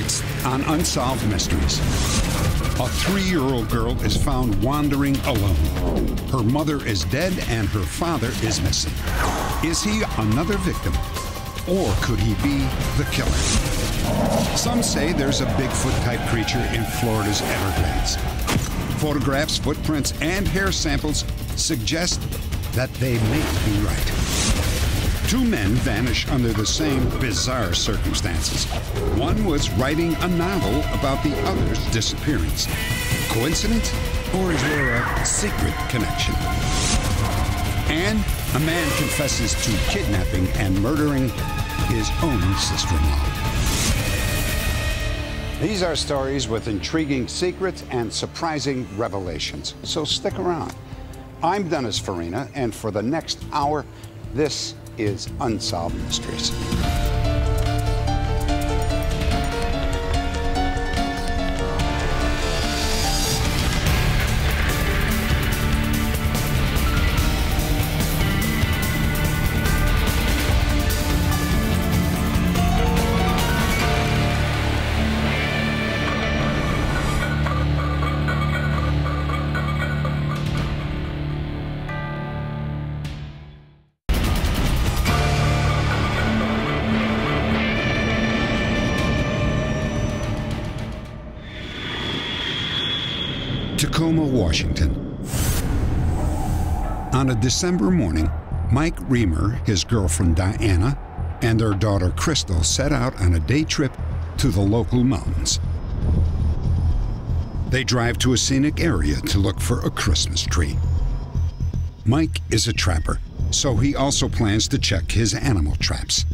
Next on Unsolved Mysteries. A three year old girl is found wandering alone. Her mother is dead and her father is missing. Is he another victim? Or could he be the killer? Some say there's a Bigfoot type creature in Florida's Everglades. Photographs, footprints, and hair samples suggest that they may be right. Two men vanish under the same bizarre circumstances. One was writing a novel about the other's disappearance. Coincidence? Or is there a secret connection? And a man confesses to kidnapping and murdering his own sister in law. These are stories with intriguing secrets and surprising revelations. So stick around. I'm Dennis Farina, and for the next hour, this is Unsolved Mysteries. Tacoma, Washington. On a December morning, Mike Riemer, his girlfriend Diana, and their daughter Crystal set out on a day trip to the local mountains. They drive to a scenic area to look for a Christmas tree. Mike is a trapper, so he also plans to check his animal traps.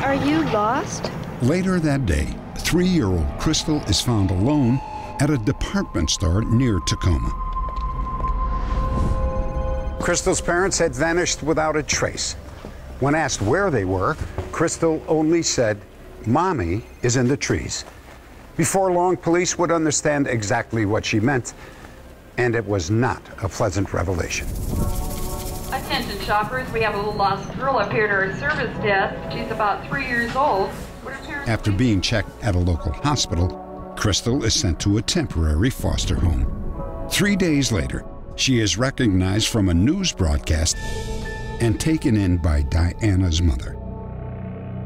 Are you lost? Later that day, three year old Crystal is found alone at a department store near Tacoma. Crystal's parents had vanished without a trace. When asked where they were, Crystal only said, Mommy is in the trees. Before long, police would understand exactly what she meant, and it was not a pleasant revelation. Attention shoppers, we have a little lost girl up here at our service desk. She's about three years old. After being checked at a local hospital, Crystal is sent to a temporary foster home. Three days later, she is recognized from a news broadcast and taken in by Diana's mother.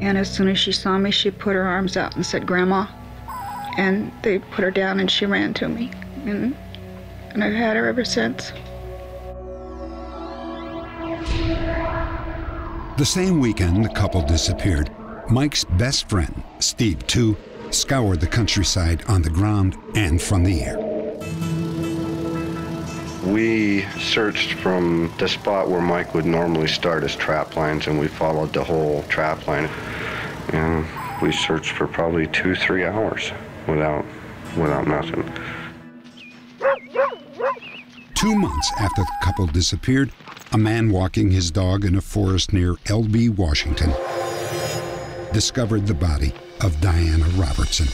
And as soon as she saw me, she put her arms out and said, Grandma. And they put her down and she ran to me. And, and I've had her ever since. The same weekend the couple disappeared, Mike's best friend, Steve, too, scoured the countryside on the ground and from the air. We searched from the spot where Mike would normally start his trap lines, and we followed the whole trap line. And we searched for probably two, three hours without, without nothing. Two months after the couple disappeared, a man walking his dog in a forest near Elbe, Washington, discovered the body of Diana Robertson.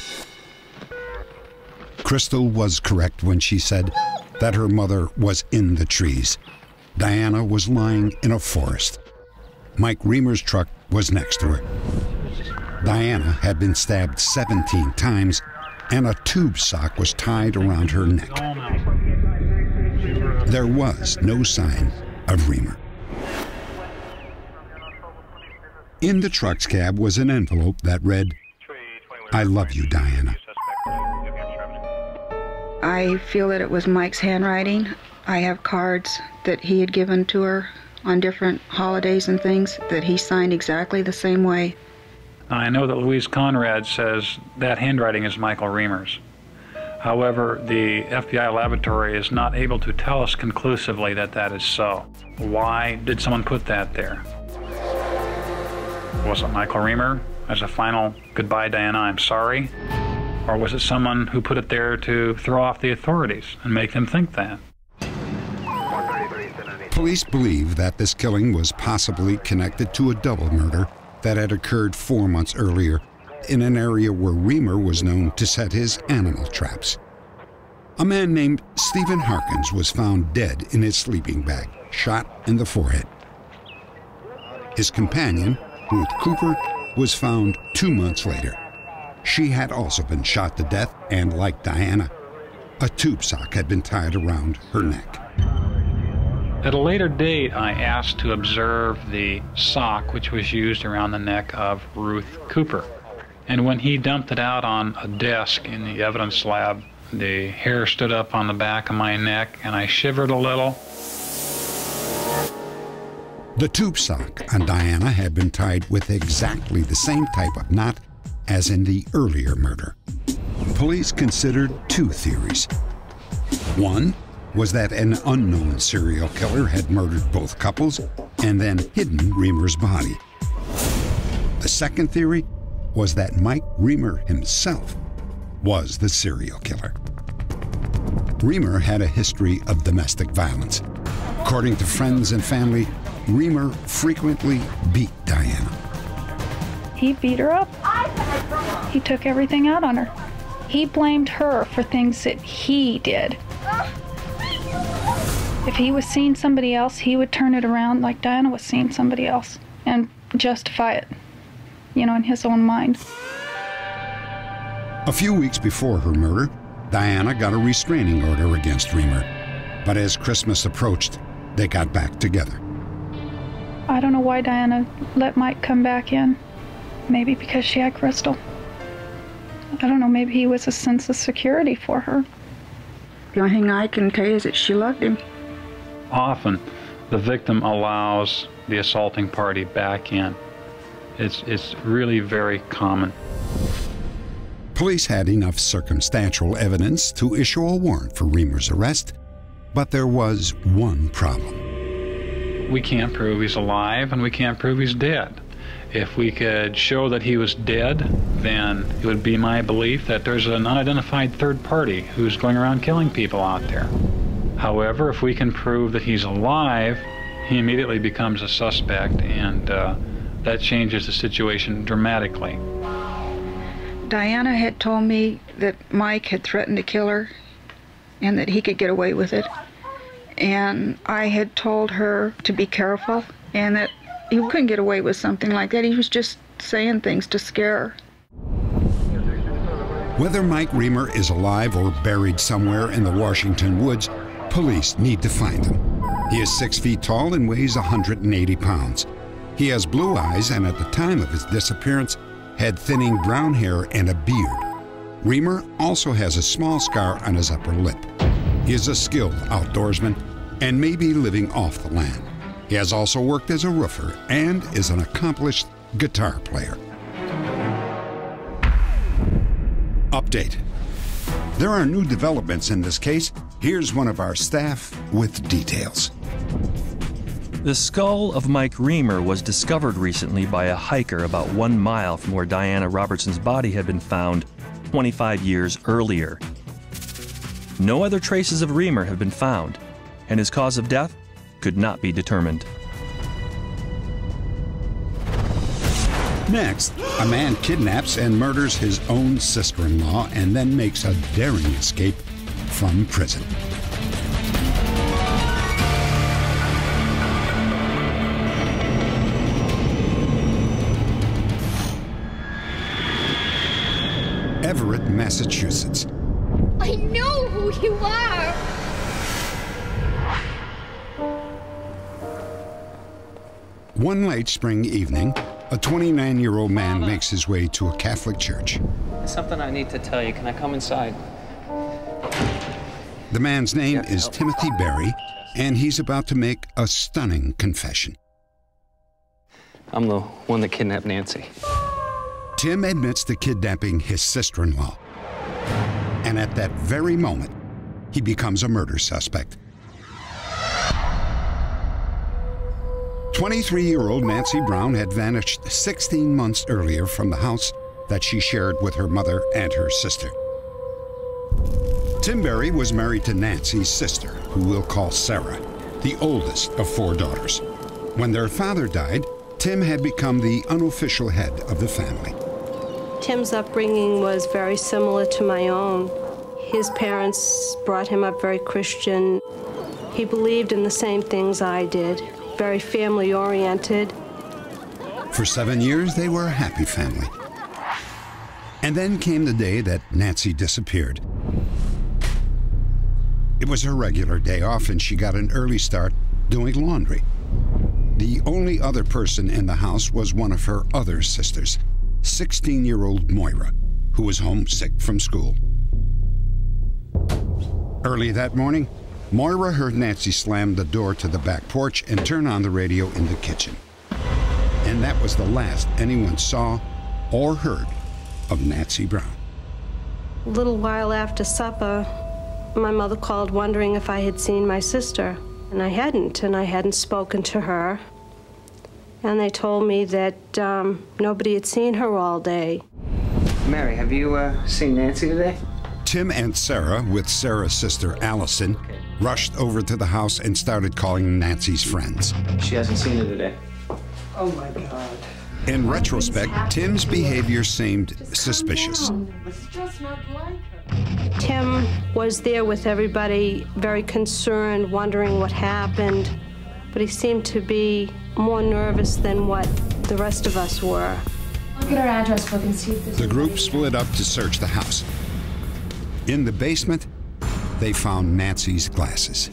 Crystal was correct when she said that her mother was in the trees. Diana was lying in a forest. Mike Riemer's truck was next to her. Diana had been stabbed 17 times, and a tube sock was tied around her neck. There was no sign of Riemer. In the truck's cab was an envelope that read, I love you, Diana. I feel that it was Mike's handwriting. I have cards that he had given to her on different holidays and things that he signed exactly the same way. I know that Louise Conrad says that handwriting is Michael Riemer's. However, the FBI laboratory is not able to tell us conclusively that that is so. Why did someone put that there? Was it Michael Riemer as a final goodbye, Diana, I'm sorry? Or was it someone who put it there to throw off the authorities and make them think that? Police believe that this killing was possibly connected to a double murder that had occurred four months earlier in an area where Riemer was known to set his animal traps. A man named Stephen Harkins was found dead in his sleeping bag, shot in the forehead. His companion, Ruth Cooper, was found two months later. She had also been shot to death, and like Diana, a tube sock had been tied around her neck. At a later date, I asked to observe the sock which was used around the neck of Ruth Cooper. And when he dumped it out on a desk in the evidence lab, the hair stood up on the back of my neck and I shivered a little. The tube sock on Diana had been tied with exactly the same type of knot as in the earlier murder. Police considered two theories. One was that an unknown serial killer had murdered both couples and then hidden Riemer's body. The second theory was that Mike Riemer himself was the serial killer. Riemer had a history of domestic violence. According to friends and family, Riemer frequently beat Diana. He beat her up. He took everything out on her. He blamed her for things that he did. If he was seeing somebody else, he would turn it around like Diana was seeing somebody else and justify it, you know, in his own mind. A few weeks before her murder, Diana got a restraining order against Riemer. But as Christmas approached, they got back together. I don't know why Diana let Mike come back in. Maybe because she had Crystal. I don't know, maybe he was a sense of security for her. The only thing I can tell you is that she loved him. Often, the victim allows the assaulting party back in. It's, it's really very common. Police had enough circumstantial evidence to issue a warrant for Riemer's arrest, but there was one problem. We can't prove he's alive and we can't prove he's dead. If we could show that he was dead, then it would be my belief that there's an unidentified third party who's going around killing people out there. However, if we can prove that he's alive, he immediately becomes a suspect, and uh, that changes the situation dramatically. Diana had told me that Mike had threatened to kill her and that he could get away with it. And I had told her to be careful and that he couldn't get away with something like that. He was just saying things to scare her. Whether Mike Riemer is alive or buried somewhere in the Washington woods, police need to find him. He is six feet tall and weighs 180 pounds. He has blue eyes and at the time of his disappearance had thinning brown hair and a beard. Riemer also has a small scar on his upper lip. He is a skilled outdoorsman and may be living off the land. He has also worked as a roofer and is an accomplished guitar player. Update. There are new developments in this case. Here's one of our staff with details. The skull of Mike Riemer was discovered recently by a hiker about one mile from where Diana Robertson's body had been found 25 years earlier. No other traces of Riemer have been found, and his cause of death could not be determined. Next, a man kidnaps and murders his own sister in law and then makes a daring escape from prison. Everett, Massachusetts. I know who you are! One late spring evening, a 29 year old man makes his way to a Catholic church. There's something I need to tell you. Can I come inside? The man's name is Timothy Berry, and he's about to make a stunning confession. I'm the one that kidnapped Nancy. Tim admits to kidnapping his sister in law. And at that very moment, he becomes a murder suspect. 23 year old Nancy Brown had vanished 16 months earlier from the house that she shared with her mother and her sister. Tim Berry was married to Nancy's sister, who we'll call Sarah, the oldest of four daughters. When their father died, Tim had become the unofficial head of the family. Tim's upbringing was very similar to my own. His parents brought him up very Christian. He believed in the same things I did, very family oriented. For seven years, they were a happy family. And then came the day that Nancy disappeared. It was her regular day off, and she got an early start doing laundry. The only other person in the house was one of her other sisters, 16 year old Moira, who was homesick from school. Early that morning, Moira heard Nancy slam the door to the back porch and turn on the radio in the kitchen. And that was the last anyone saw or heard of Nancy Brown. A little while after supper, my mother called wondering if I had seen my sister. And I hadn't, and I hadn't spoken to her. And they told me that um, nobody had seen her all day. Mary, have you uh, seen Nancy today? Tim and Sarah, with Sarah's sister Allison, rushed over to the house and started calling Nancy's friends. She hasn't seen her today. Oh my God. In retrospect, Tim's behavior seemed suspicious. Tim was there with everybody, very concerned, wondering what happened, but he seemed to be more nervous than what the rest of us were. Look at our address book and see if this The group split up to search the house. In the basement, they found Nancy's glasses.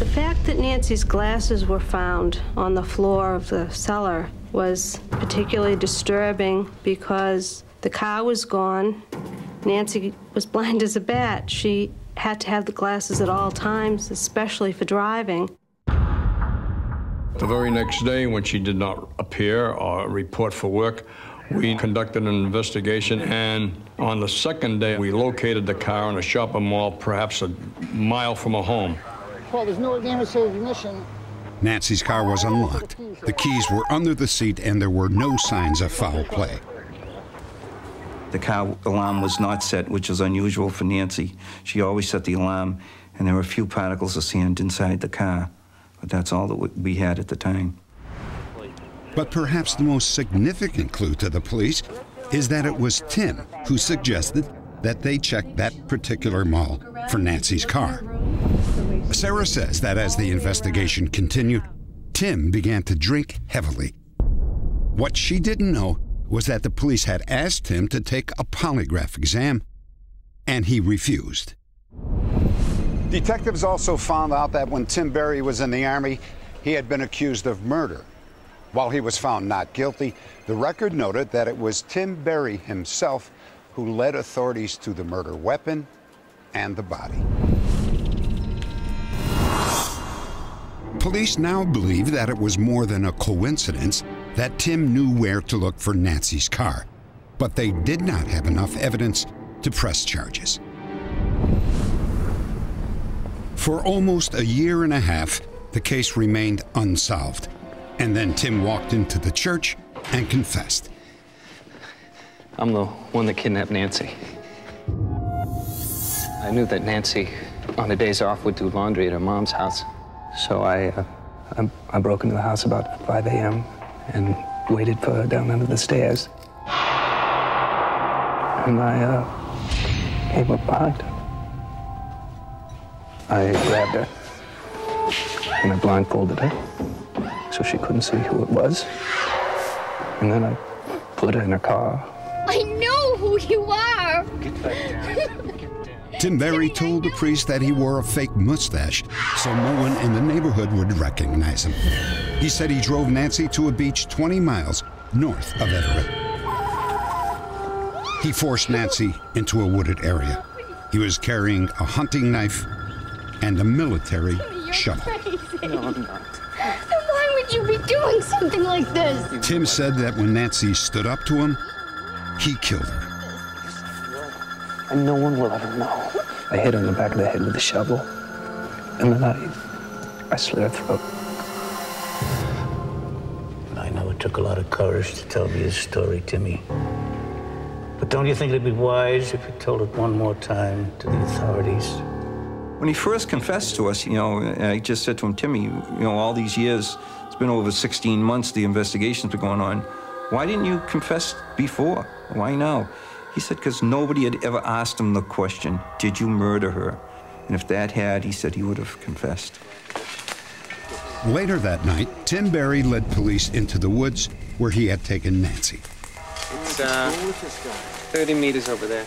The fact that Nancy's glasses were found on the floor of the cellar was particularly disturbing because the car was gone. Nancy was blind as a bat. She had to have the glasses at all times, especially for driving. The very next day, when she did not appear or report for work, we conducted an investigation, and on the second day, we located the car in a shopping mall, perhaps a mile from a home. Well, there's no damage to the ignition. Nancy's car was unlocked. The keys were under the seat, and there were no signs of foul play. The car alarm was not set, which is unusual for Nancy. She always set the alarm, and there were a few particles of sand inside the car. But that's all that we had at the time. But perhaps the most significant clue to the police is that it was Tim who suggested that they check that particular mall for Nancy's car. Sarah says that as the investigation continued, Tim began to drink heavily. What she didn't know was that the police had asked him to take a polygraph exam, and he refused. Detectives also found out that when Tim Berry was in the Army, he had been accused of murder. While he was found not guilty, the record noted that it was Tim Berry himself who led authorities to the murder weapon and the body. Police now believe that it was more than a coincidence that Tim knew where to look for Nancy's car, but they did not have enough evidence to press charges. For almost a year and a half, the case remained unsolved. And then Tim walked into the church and confessed. I'm the one that kidnapped Nancy. I knew that Nancy, on the days off, would do laundry at her mom's house. So I, uh, I, I, broke into the house about 5 a.m. and waited for her down under the stairs. And I uh, came up behind her. I grabbed her and I blindfolded her so she couldn't see who it was. And then I put her in a car. I know who you are! Tim Berry told the priest that he wore a fake mustache so no one in the neighborhood would recognize him. He said he drove Nancy to a beach 20 miles north of Everett. He forced Nancy into a wooded area. He was carrying a hunting knife and a military shovel. No, I'm not. Then why would you be doing something like this? Tim said that when Nancy stood up to him, he killed her. And no one will ever know. I hit her in the back of the head with a shovel, and then I, I slit her throat. I know it took a lot of courage to tell me this story, Timmy. But don't you think it'd be wise if you told it one more time to the authorities? When he first confessed to us, you know, I just said to him, Timmy, you know, all these years, it's been over 16 months the investigation's been going on. Why didn't you confess before? Why now? He said, because nobody had ever asked him the question, did you murder her? And if that had, he said he would have confessed. Later that night, Tim Berry led police into the woods where he had taken Nancy. It's uh, 30 meters over there.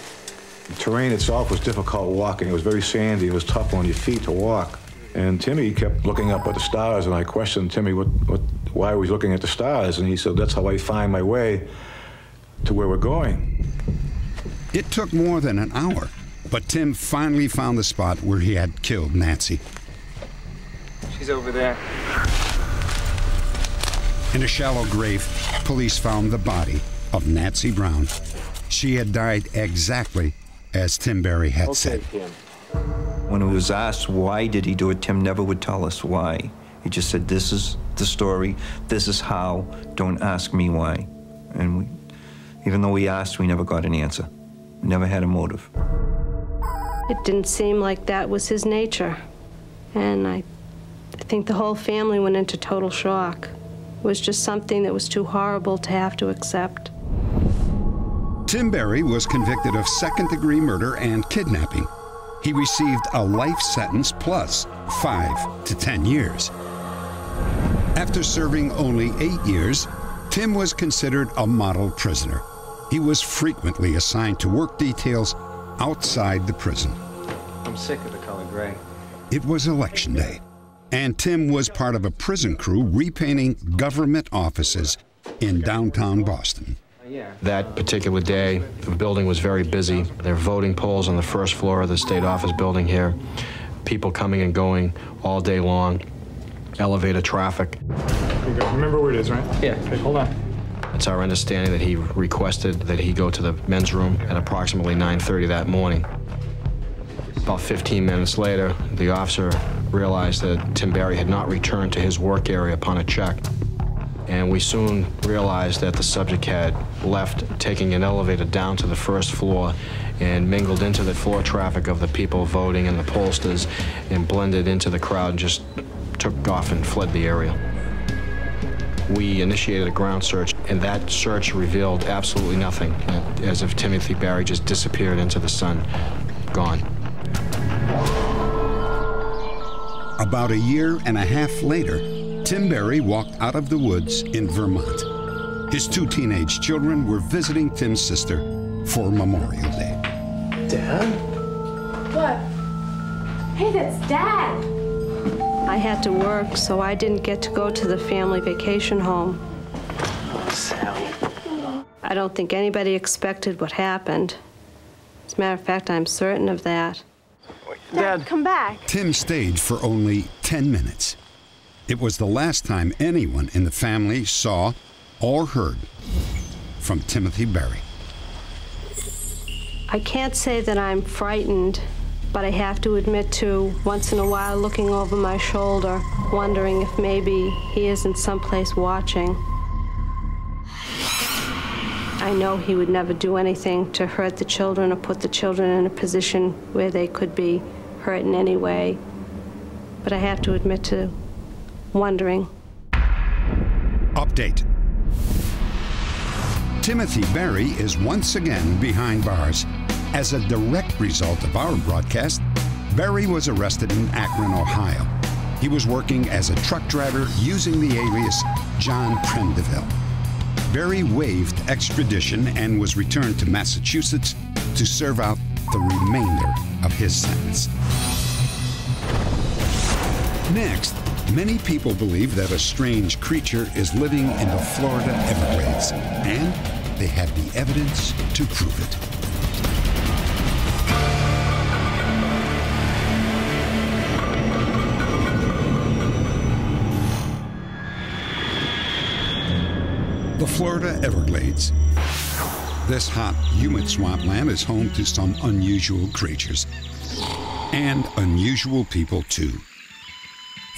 The terrain itself was difficult walking. It was very sandy. It was tough on your feet to walk. And Timmy kept looking up at the stars, and I questioned Timmy what, what, why was he looking at the stars, and he said, that's how I find my way to where we're going. It took more than an hour, but Tim finally found the spot where he had killed Nancy. She's over there. In a shallow grave, police found the body of Nancy Brown. She had died exactly as Tim Berry had said. When he was asked why did he do it, Tim never would tell us why. He just said, "This is the story. This is how. Don't ask me why." And we, even though we asked, we never got an answer. We never had a motive. It didn't seem like that was his nature. And I, I think the whole family went into total shock. It was just something that was too horrible to have to accept. Tim Berry was convicted of second degree murder and kidnapping. He received a life sentence plus five to 10 years. After serving only eight years, Tim was considered a model prisoner. He was frequently assigned to work details outside the prison. I'm sick of the color gray. It was election day, and Tim was part of a prison crew repainting government offices in downtown Boston. That particular day, the building was very busy. There were voting polls on the first floor of the state office building here. People coming and going all day long. Elevator traffic. Remember where it is, right? Yeah. Okay, hold on. It's our understanding that he requested that he go to the men's room at approximately 9:30 that morning. About 15 minutes later, the officer realized that Tim Berry had not returned to his work area upon a check. And we soon realized that the subject had left, taking an elevator down to the first floor and mingled into the floor traffic of the people voting and the pollsters and blended into the crowd and just took off and fled the area. We initiated a ground search, and that search revealed absolutely nothing, as if Timothy Berry just disappeared into the sun, gone. About a year and a half later, Tim Berry walked out of the woods in Vermont. His two teenage children were visiting Tim's sister for Memorial Day. Dad? What? Hey, that's Dad. I had to work, so I didn't get to go to the family vacation home. Sally. I don't think anybody expected what happened. As a matter of fact, I'm certain of that. Dad, come back. Tim stayed for only 10 minutes. It was the last time anyone in the family saw or heard from Timothy Berry. I can't say that I'm frightened, but I have to admit to once in a while looking over my shoulder, wondering if maybe he isn't someplace watching. I know he would never do anything to hurt the children or put the children in a position where they could be hurt in any way. But I have to admit to wondering. Update Timothy Berry is once again behind bars. As a direct result of our broadcast, Berry was arrested in Akron, Ohio. He was working as a truck driver using the alias John Prendeville. Berry waived extradition and was returned to Massachusetts to serve out the remainder of his sentence. Next, many people believe that a strange creature is living in the Florida Everglades, and they have the evidence to prove it. The Florida Everglades. This hot, humid swampland is home to some unusual creatures and unusual people, too.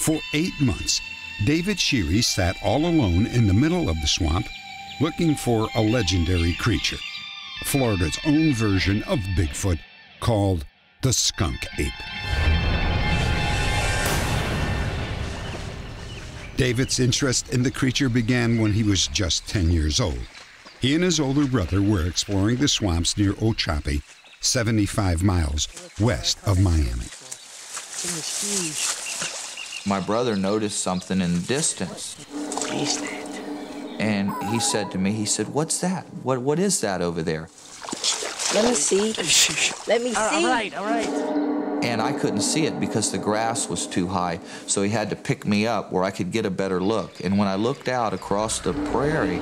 For eight months, David Shealy sat all alone in the middle of the swamp looking for a legendary creature, Florida's own version of Bigfoot called the skunk ape. David's interest in the creature began when he was just 10 years old. He and his older brother were exploring the swamps near Ochopee, 75 miles west of Miami. My brother noticed something in the distance. What is that? And he said to me, he said, What's that? What, what is that over there? Let me see. Let me see. All right, all right. And I couldn't see it because the grass was too high, so he had to pick me up where I could get a better look. And when I looked out across the prairie,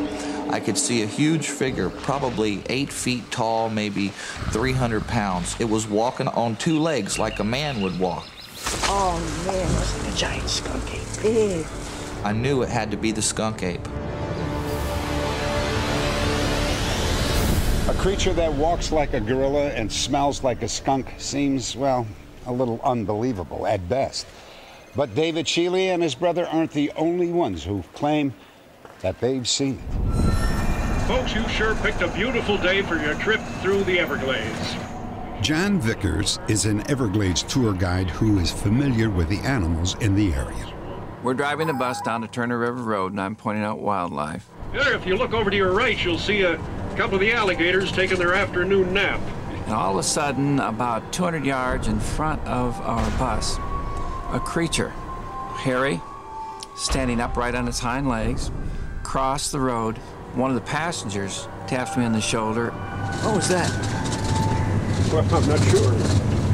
I could see a huge figure, probably eight feet tall, maybe 300 pounds. It was walking on two legs like a man would walk. Oh man, that's like a giant skunk ape. Big. I knew it had to be the skunk ape. A creature that walks like a gorilla and smells like a skunk seems, well, a little unbelievable at best. But David Shealy and his brother aren't the only ones who claim that they've seen it. Folks, you sure picked a beautiful day for your trip through the Everglades. John Vickers is an Everglades tour guide who is familiar with the animals in the area. We're driving the bus down to Turner River Road, and I'm pointing out wildlife. There, if you look over to your right, you'll see a couple of the alligators taking their afternoon nap. And all of a sudden, about 200 yards in front of our bus, a creature, hairy, standing upright on its hind legs, crossed the road. One of the passengers taps me on the shoulder. What was that? Well, I'm not sure.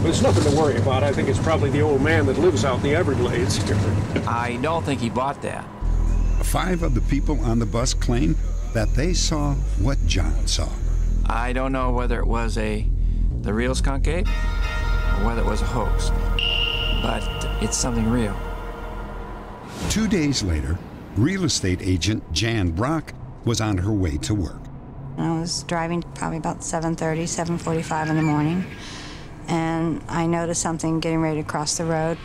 But it's nothing to worry about. I think it's probably the old man that lives out in the Everglades. I don't think he bought that. Five of the people on the bus claim that they saw what John saw. I don't know whether it was a the real skunk ape or whether it was a hoax, but it's something real. Two days later, real estate agent Jan Brock was on her way to work. I was driving probably about 7:30, 7:45 in the morning, and I noticed something getting ready to cross the road.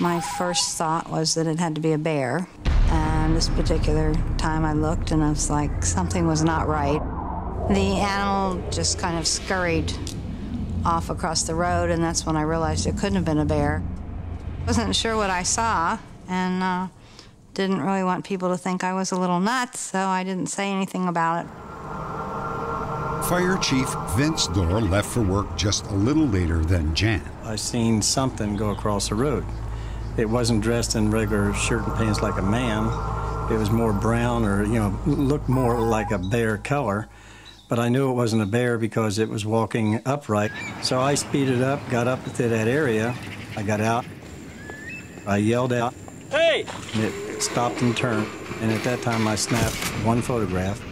My first thought was that it had to be a bear, and this particular time I looked and I was like, something was not right. The animal just kind of scurried off across the road, and that's when I realized it couldn't have been a bear. Wasn't sure what I saw, and uh, didn't really want people to think I was a little nuts, so I didn't say anything about it. Fire Chief Vince Doerr left for work just a little later than Jan. I seen something go across the road. It wasn't dressed in regular shirt and pants like a man. It was more brown or, you know, looked more like a bear color. But I knew it wasn't a bear because it was walking upright. So I speeded up, got up to that area. I got out. I yelled out, Hey! And it stopped and turned. And at that time, I snapped one photograph.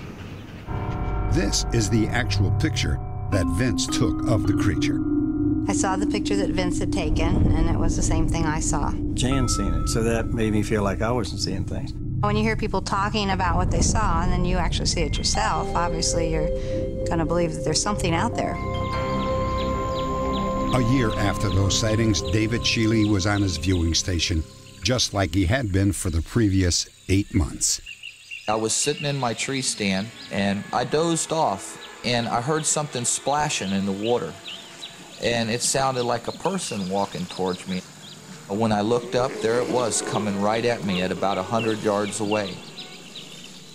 This is the actual picture that Vince took of the creature. I saw the picture that Vince had taken, and it was the same thing I saw. Jan seen it, so that made me feel like I wasn't seeing things. When you hear people talking about what they saw and then you actually see it yourself, obviously you're going to believe that there's something out there. A year after those sightings, David Shealy was on his viewing station, just like he had been for the previous eight months. I was sitting in my tree stand and I dozed off and I heard something splashing in the water. And it sounded like a person walking towards me. When I looked up, there it was coming right at me at about 100 yards away.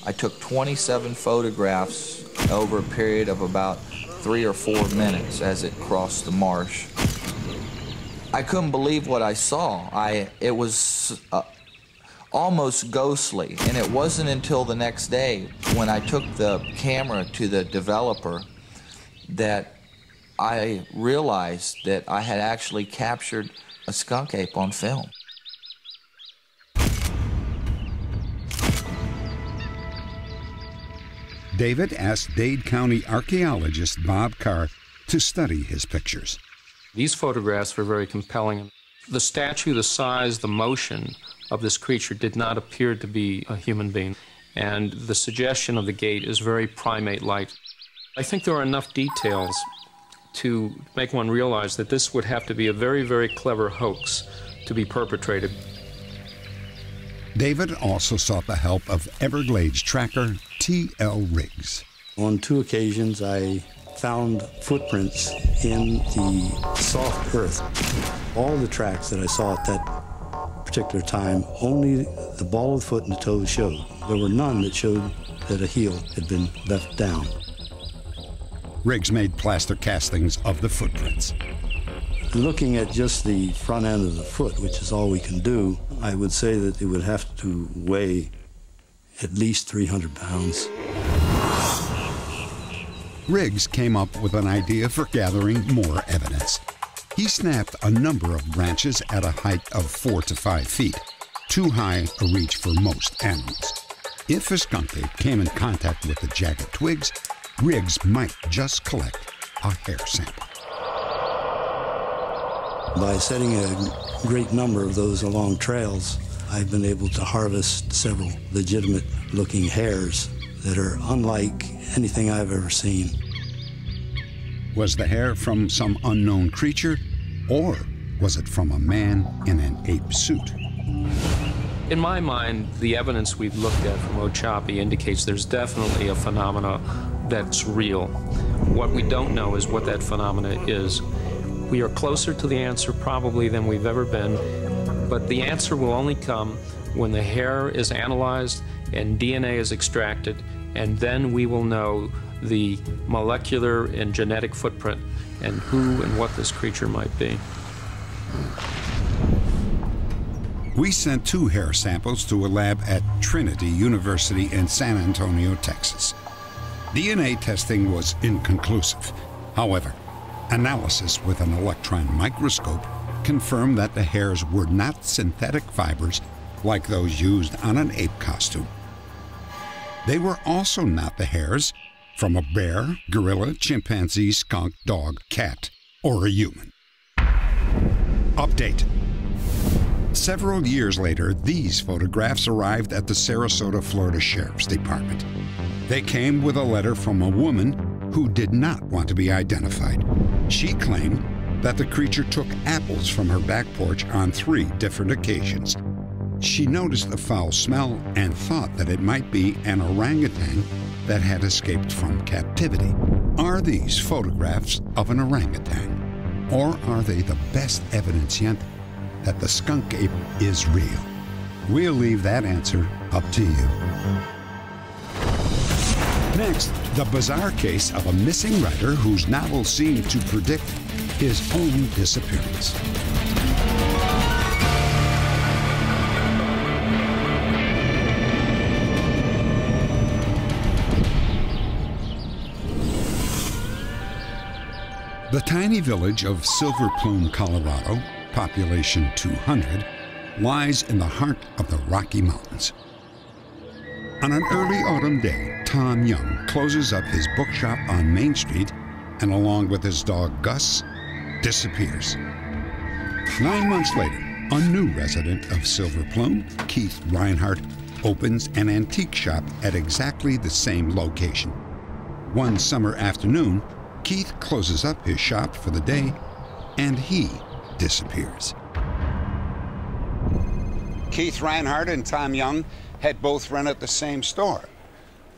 I took 27 photographs over a period of about three or four minutes as it crossed the marsh. I couldn't believe what I saw. I, it was uh, almost ghostly, and it wasn't until the next day when I took the camera to the developer that I realized that I had actually captured a skunk ape on film. David asked Dade County archaeologist Bob Carr to study his pictures. These photographs were very compelling. The statue, the size, the motion of this creature did not appear to be a human being, and the suggestion of the gait is very primate-like. I think there are enough details to make one realize that this would have to be a very, very clever hoax to be perpetrated. David also sought the help of Everglades tracker T.L. Riggs. On two occasions, I found footprints in the soft earth. All the tracks that I saw at that particular time, only the ball of the foot and the toes showed. There were none that showed that a heel had been left down. Riggs made plaster castings of the footprints. Looking at just the front end of the foot, which is all we can do, I would say that it would have to weigh at least 300 pounds. Riggs came up with an idea for gathering more evidence. He snapped a number of branches at a height of four to five feet, too high a reach for most animals. If a skunk came in contact with the jagged twigs, Riggs might just collect a hair sample. By setting a great number of those along trails, I've been able to harvest several legitimate looking hairs that are unlike anything I've ever seen. Was the hair from some unknown creature, or was it from a man in an ape suit? In my mind, the evidence we've looked at from Ochopee indicates there's definitely a phenomena that's real. What we don't know is what that phenomena is. We are closer to the answer probably than we've ever been, but the answer will only come when the hair is analyzed and DNA is extracted, and then we will know the molecular and genetic footprint and who and what this creature might be. We sent two hair samples to a lab at Trinity University in San Antonio, Texas. DNA testing was inconclusive. However, analysis with an electron microscope confirmed that the hairs were not synthetic fibers like those used on an ape costume. They were also not the hairs from a bear, gorilla, chimpanzee, skunk, dog, cat, or a human. Update. Several years later, these photographs arrived at the Sarasota, Florida Sheriff's Department. They came with a letter from a woman who did not want to be identified. She claimed that the creature took apples from her back porch on three different occasions. She noticed the foul smell and thought that it might be an orangutan that had escaped from captivity. Are these photographs of an orangutan? Or are they the best evidence yet that the skunk ape is real? We'll leave that answer up to you. Next, the bizarre case of a missing writer whose novel seemed to predict his own disappearance. The tiny village of Silver Plume, Colorado, population 200, lies in the heart of the Rocky Mountains. On an early autumn day, Tom Young closes up his bookshop on Main Street and, along with his dog Gus, disappears. Nine months later, a new resident of Silver Plume, Keith Reinhardt, opens an antique shop at exactly the same location. One summer afternoon, Keith closes up his shop for the day and he disappears. Keith Reinhardt and Tom Young had both run at the same store.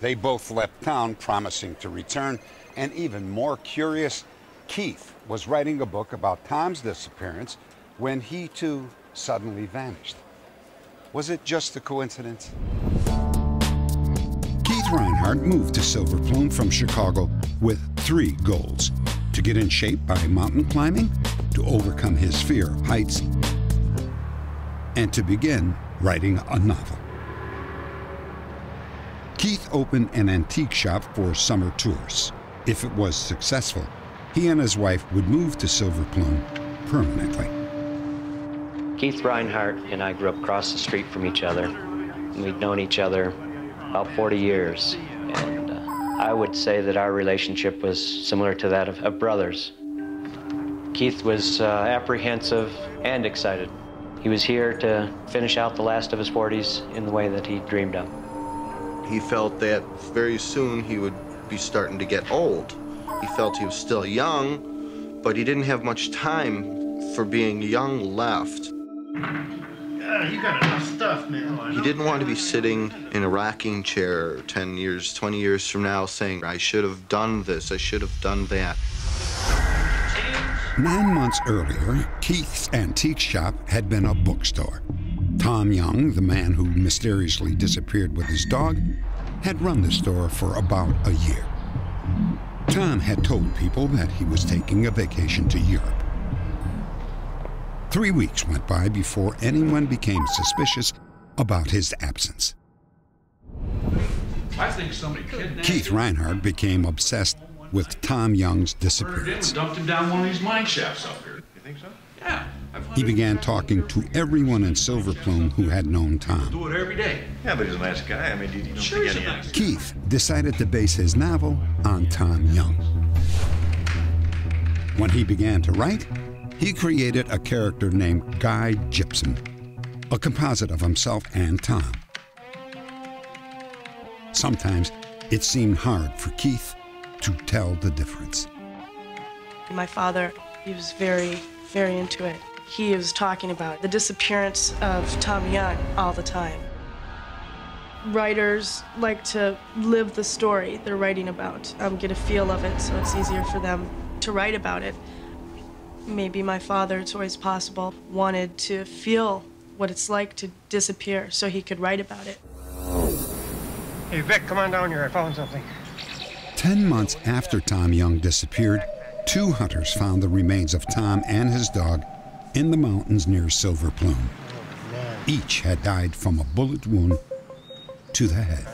They both left town promising to return, and even more curious, Keith was writing a book about Tom's disappearance when he too suddenly vanished. Was it just a coincidence? Keith Reinhardt moved to Silver Plume from Chicago with three goals to get in shape by mountain climbing, to overcome his fear of heights, and to begin writing a novel. Keith opened an antique shop for summer tours. If it was successful, he and his wife would move to Silver Plume permanently. Keith Reinhardt and I grew up across the street from each other. We'd known each other about 40 years. I would say that our relationship was similar to that of, of brothers. Keith was uh, apprehensive and excited. He was here to finish out the last of his 40s in the way that he dreamed of. He felt that very soon he would be starting to get old. He felt he was still young, but he didn't have much time for being young left. Yeah, you got enough stuff, man. He didn't want to be sitting in a rocking chair 10 years, 20 years from now saying, I should have done this, I should have done that. Nine months earlier, Keith's antique shop had been a bookstore. Tom Young, the man who mysteriously disappeared with his dog, had run the store for about a year. Tom had told people that he was taking a vacation to Europe. Three weeks went by before anyone became suspicious about his absence. I think somebody kidnapped Keith him. Reinhardt became obsessed with Tom Young's disappearance. dumped him down one of these mine shafts up here. You think so? Yeah. He began talking to everyone in Silver Plume who had known Tom. do it every day. Yeah, but he's a nice guy. I mean, you, you don't Sure think any nice Keith decided to base his novel on Tom Young. When he began to write, he created a character named Guy Gypsum, a composite of himself and Tom. Sometimes it seemed hard for Keith to tell the difference. My father, he was very, very into it. He was talking about the disappearance of Tom Young all the time. Writers like to live the story they're writing about, um, get a feel of it, so it's easier for them to write about it. Maybe my father, it's always possible, wanted to feel what it's like to disappear so he could write about it. Hey, Vic, come on down here. I found something. Ten months after Tom Young disappeared, two hunters found the remains of Tom and his dog in the mountains near Silver Plume. Each had died from a bullet wound to the head.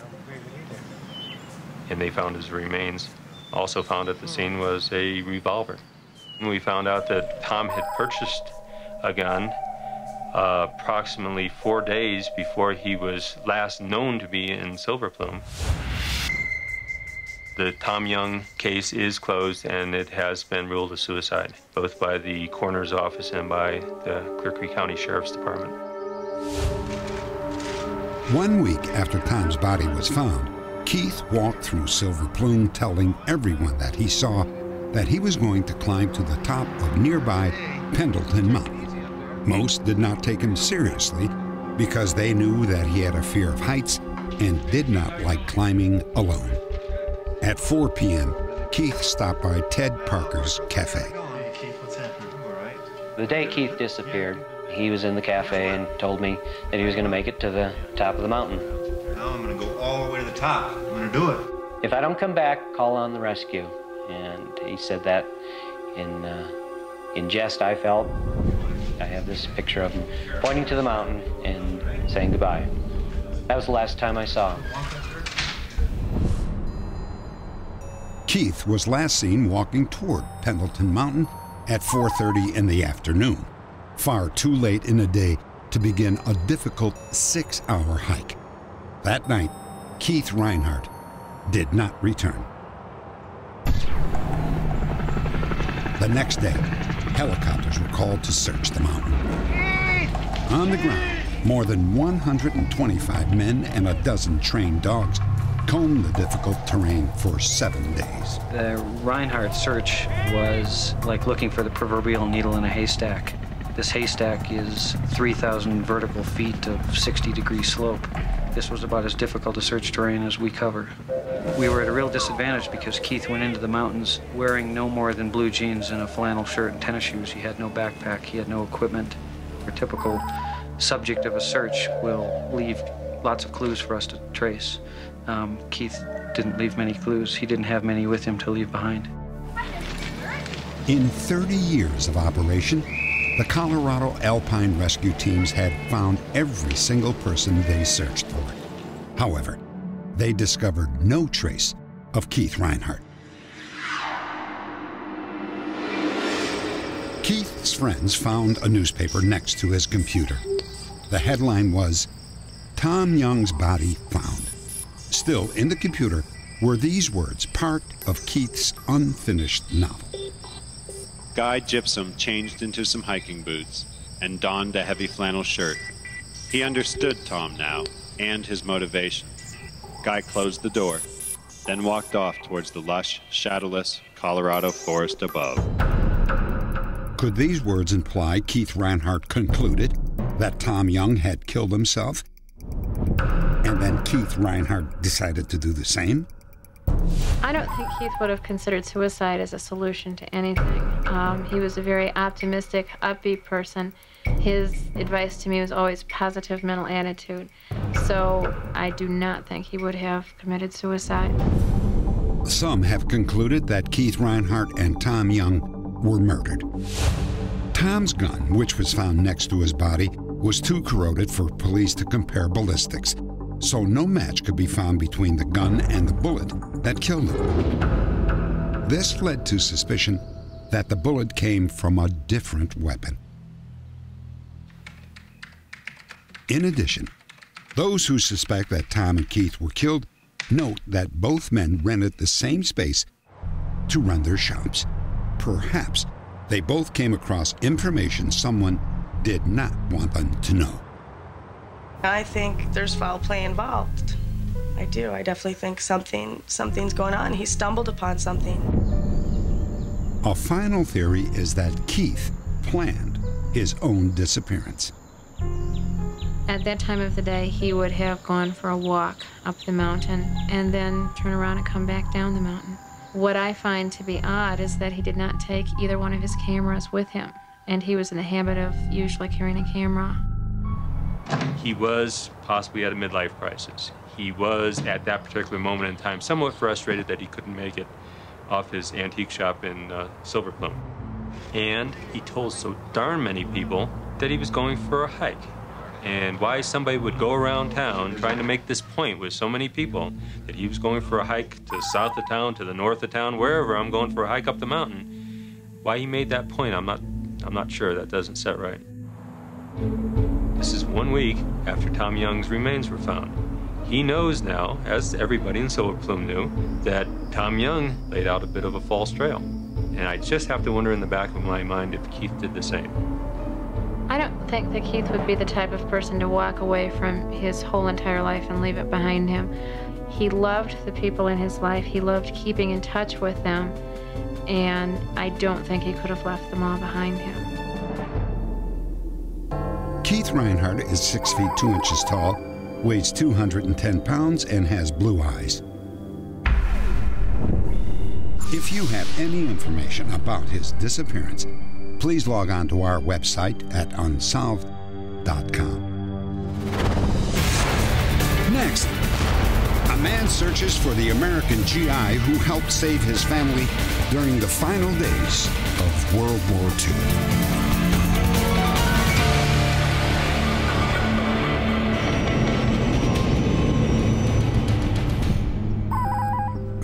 and they found his remains. Also found at the scene was a revolver. We found out that Tom had purchased a gun uh, approximately four days before he was last known to be in Silver Plume. The Tom Young case is closed and it has been ruled a suicide, both by the coroner's office and by the Clear Creek County Sheriff's Department. One week after Tom's body was found, Keith walked through Silver Plume telling everyone that he saw that he was going to climb to the top of nearby Pendleton Mountain. Most did not take him seriously because they knew that he had a fear of heights and did not like climbing alone. At 4 p.m., Keith stopped by Ted Parker's cafe. The day Keith disappeared, he was in the cafe and told me that he was going to make it to the top of the mountain. Now I'm gonna go all the way to the top. I'm gonna do it. If I don't come back, call on the rescue. And he said that in uh, in jest. I felt. I have this picture of him pointing to the mountain and saying goodbye. That was the last time I saw him. Keith was last seen walking toward Pendleton Mountain at 4:30 in the afternoon, far too late in the day to begin a difficult 6-hour hike. That night, Keith Reinhardt did not return. The next day, helicopters were called to search the mountain. On the ground, more than 125 men and a dozen trained dogs combed the difficult terrain for seven days. The Reinhardt search was like looking for the proverbial needle in a haystack. This haystack is 3,000 vertical feet of 60 degree slope. This was about as difficult a search terrain as we covered. We were at a real disadvantage because Keith went into the mountains wearing no more than blue jeans and a flannel shirt and tennis shoes. He had no backpack, he had no equipment. Our typical subject of a search will leave lots of clues for us to trace. Um, Keith didn't leave many clues. He didn't have many with him to leave behind. In 30 years of operation, the Colorado Alpine Rescue Teams had found every single person they searched for. However, they discovered no trace of Keith Reinhardt. Keith's friends found a newspaper next to his computer. The headline was Tom Young's Body Found. Still in the computer were these words, part of Keith's unfinished novel. Guy Gypsum changed into some hiking boots and donned a heavy flannel shirt. He understood Tom now and his motivation. Guy closed the door, then walked off towards the lush, shadowless Colorado forest above. Could these words imply Keith Reinhardt concluded that Tom Young had killed himself? And then Keith Reinhardt decided to do the same? I don't think Keith would have considered suicide as a solution to anything. Um, he was a very optimistic, upbeat person. His advice to me was always positive mental attitude. So I do not think he would have committed suicide. Some have concluded that Keith Reinhardt and Tom Young were murdered. Tom's gun, which was found next to his body, was too corroded for police to compare ballistics, so no match could be found between the gun and the bullet that killed him. This led to suspicion that the bullet came from a different weapon. In addition, those who suspect that Tom and Keith were killed note that both men rented the same space to run their shops. Perhaps they both came across information someone did not want them to know. I think there's foul play involved. I do. I definitely think something something's going on. He stumbled upon something. A final theory is that Keith planned his own disappearance. At that time of the day, he would have gone for a walk up the mountain and then turn around and come back down the mountain. What I find to be odd is that he did not take either one of his cameras with him, and he was in the habit of usually carrying a camera. He was possibly at a midlife crisis. He was, at that particular moment in time, somewhat frustrated that he couldn't make it off his antique shop in uh, Silver Plume. And he told so darn many people that he was going for a hike and why somebody would go around town trying to make this point with so many people that he was going for a hike to south of town, to the north of town, wherever I'm going for a hike up the mountain. Why he made that point, I'm not, I'm not sure. That doesn't set right. This is one week after Tom Young's remains were found. He knows now, as everybody in Silver Plume knew, that Tom Young laid out a bit of a false trail. And I just have to wonder in the back of my mind if Keith did the same. I don't think that Keith would be the type of person to walk away from his whole entire life and leave it behind him. He loved the people in his life, he loved keeping in touch with them, and I don't think he could have left them all behind him. Keith Reinhardt is 6 feet 2 inches tall, weighs 210 pounds, and has blue eyes. If you have any information about his disappearance, please log on to our website at unsolved.com. Next, a man searches for the American GI who helped save his family during the final days of World War II.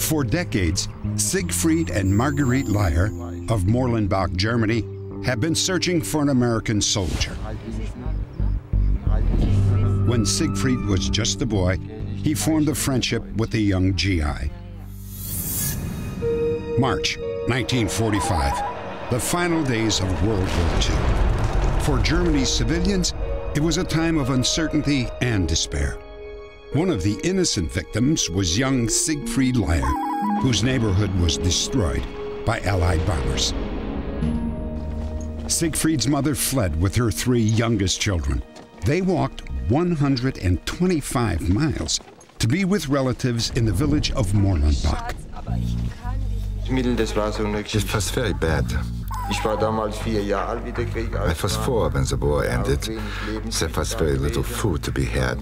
For decades, Siegfried and Marguerite Leyer of Morlenbach, Germany, have been searching for an American soldier. When Siegfried was just a boy, he formed a friendship with a young GI. March 1945, the final days of World War II. For Germany's civilians, it was a time of uncertainty and despair. One of the innocent victims was young Siegfried Leyer, whose neighborhood was destroyed by Allied bombers. Siegfried's mother fled with her three youngest children. They walked 125 miles to be with relatives in the village of Morlenbach. It was very bad. I was four when the war ended. There was very little food to be had.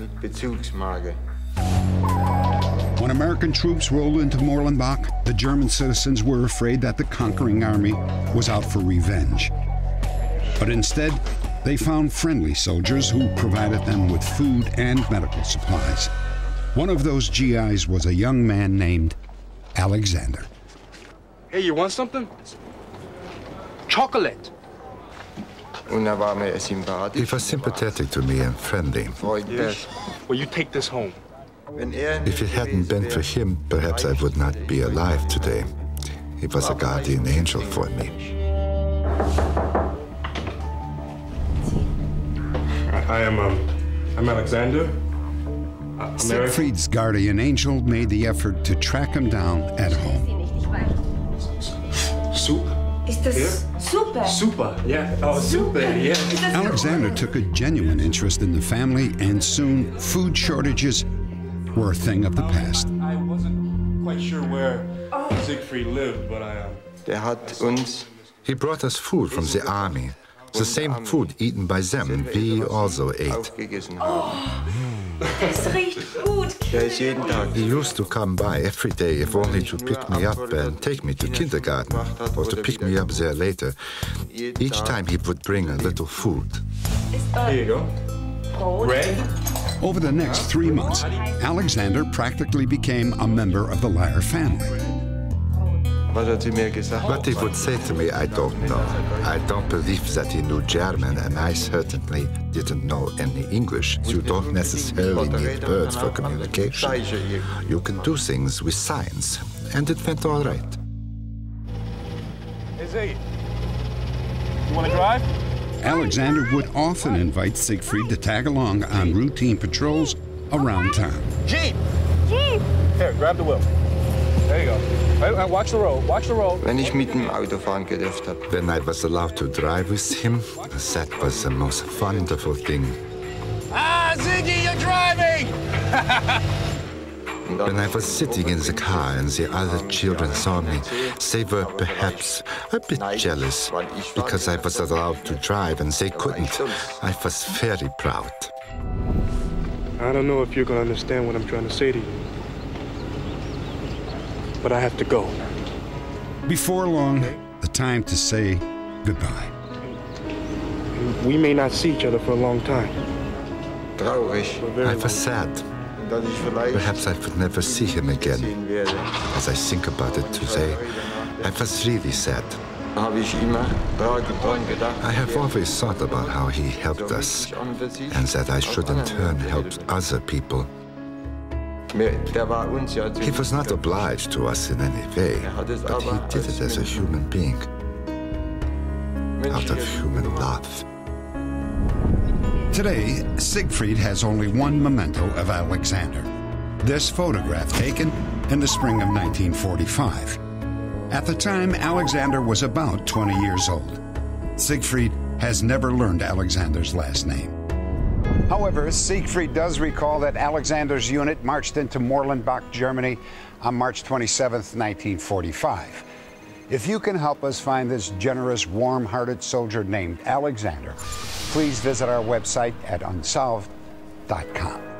When American troops rolled into Morlenbach, the German citizens were afraid that the conquering army was out for revenge. But instead, they found friendly soldiers who provided them with food and medical supplies. One of those GIs was a young man named Alexander. Hey, you want something? Chocolate. He was sympathetic to me and friendly. Yes. Well, you take this home. If it hadn't been for him, perhaps I would not be alive today. He was a guardian angel for me. I am, um, I'm Alexander. Uh, Siegfried's guardian angel made the effort to track him down at home. Soup? Ist das super? Super, yeah. Oh, super, yeah. Alexander took a genuine interest in the family, and soon food shortages were a thing of the past. I wasn't quite sure where Siegfried lived, but I, um... He brought us food from the army. The same food eaten by them, we also ate. Oh. He used to come by every day, if only to pick me up and take me to kindergarten, or to pick me up there later. Each time he would bring a little food. Here you go. Red. Over the next three months, Alexander practically became a member of the Leyer family. What he would say to me, I don't know. I don't believe that he knew German, and I certainly didn't know any English. You don't necessarily need words for communication. You can do things with signs, and it went all right. Hey, Ziggy. You want to drive? Alexander would often invite Siegfried to tag along on routine patrols around town. Jeep! Jeep! Here, grab the wheel. There you go. Right, right, watch the road. Watch the road. When ich mit dem Auto fahren gedurft habe. When I was allowed to drive with him, that was the most wonderful thing. Ah, Ziggy, you're driving! When I was sitting in the car and the other children saw me, they were perhaps a bit jealous because I was allowed to drive and they couldn't. I was very proud. I don't know if you're going to understand what I'm trying to say to you. But I have to go. Before long, the time to say goodbye. We may not see each other for a long time. I was sad. Perhaps I would never see him again. As I think about it today, I was really sad. I have always thought about how he helped us, and that I should in turn help other people. He was not obliged to us in any way, but he did it as a human being, out of human love. Today, Siegfried has only one memento of Alexander. This photograph taken in the spring of 1945. At the time, Alexander was about 20 years old. Siegfried has never learned Alexander's last name. However, Siegfried does recall that Alexander's unit marched into Morlenbach, Germany on March 27, 1945. If you can help us find this generous, warm hearted soldier named Alexander, please visit our website at unsolved.com.